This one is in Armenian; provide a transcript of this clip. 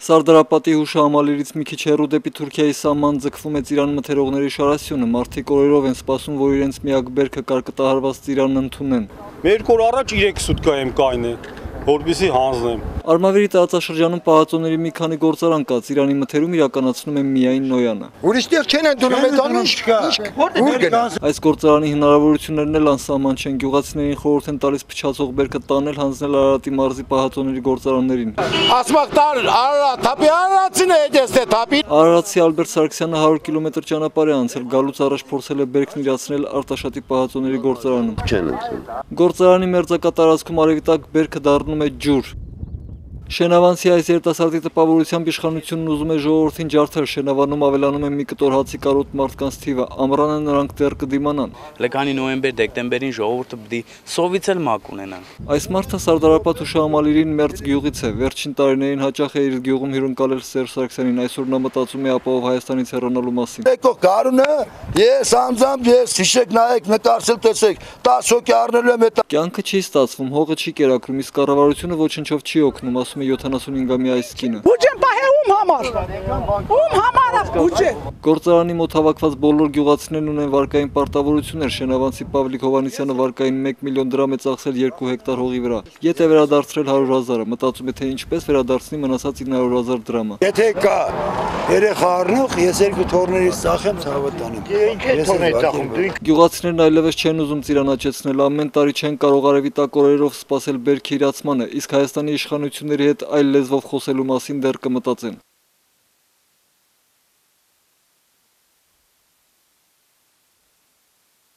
Սարդարապատի հուշահամալիրից մի քիչ հեռու դեպի Թուրքիայի սահման ձգվում է ծիրան մթերողների շարասյունը, մարդիկ օրերով են սպասում, որ իրենց միակ բերքը կարկտահարված ծիրանն ընդունեն։ Մեկ օր առաջ 3 սուտկա եմ կայնը, որպեսի հանձնեմ։ Արմավիրի տարածաշրջանում պահածոների մի քանի գործարան կա, ծիրանի մթերում իրականացնում են միայն Նոյանը։ Ուրիշտեղ չեն ընդունում այդ ինչ Ուր գնա։ Այս գործարանի հնարավորություններն էլ անսահման չեն, գյուղացիներին խորհուրդ են տալիս փչացող բերքը տանել հանձնել Արարատի մարզի պահածոների գործարաններին։ Ասմակտար արա թափի արացին է դեստե թափի։ Արարատցի Ալբերտ Սարգսյանը 100 կիլոմետր ճանապարհ է անցել, գալուց առաջ փորձել է բերքն իրացնել Արտաշատի պահածոների գործարանում։ չեն ընդունում։ Գործարանի մերձակա տարածքում արևիտակ բերքը դառնում է ջուր։ Շենավանցի այս երիտասարդի տպավորությամբ իշխանությունն ուզում է ժողովրդին ջարդել, Շենավանում ավելանում է մի կտոր հացի կարոտ մարդկանց թիվը, ամռանը նրանք դեռ կդիմանան։ Լեկանի նոյեմբեր-դեկտեմբերին ժողովուրդը պիտի սովից էլ մակ ունենան։ Այս մարդը Սարդարապատ հուշահամալիրին մերձ գյուղից է, վերջին տարիներին հաճախ է իր գյուղում հյուրընկալել Սերժ Սարգսյանին, այսօր նա մտածում է ապահով Հայաստանից հեռանալու մասին։ Եկո կարունը ես անձամբ ես հիշեք նայեք նկարսել տեսեք 10 հոգի առնելու եմ այդ Կյանքը չի ստացվում, հողը չի կերակրում, իսկ կառավարությունը ոչնչով չի օգնում, ասում է 75-ամյա այս կինը։ Ուջեն պահե ում համար։ Ում համար Բուջե։ Գործարանի մոտ հավաքված բոլոր գյուղացիներն ունեն վարկային պարտավորություններ։ Շենավանցի Պավլիկ Հովանիսյանը վարկային 1 միլիոն դրամ է ծախսել 2 հեկտար հողի վրա։ Եթե վերադարձրել 100.000-ը, մտածում է թե ինչպես վերադարձնի մնացած 900.000 դրամը։ Եթե կա երեխա առնող, ես երկու թորներից ծախեմ ցավտանեմ։ դե Ինչի՞ թորներ ծախում։ Գյուղացիներն այլևս չեն ուզում ծիրանաչեցնել, ամեն տարի չեն կարող արևի տակ օրերով սպասել բերքի իրացմանը, իսկ Հայաստանի իշխանությունների հետ այլ լեզվով խոսելու մասին դեռ կմտածեն։